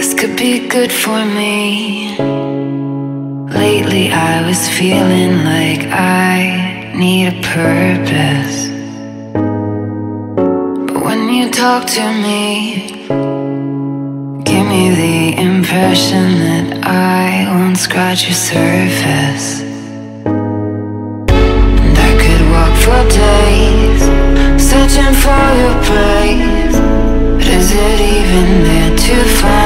This could be good for me. Lately, I was feeling like I need a purpose. But when you talk to me, give me the impression that I won't scratch your surface. And I could walk for days, searching for your praise. But is it even there to find?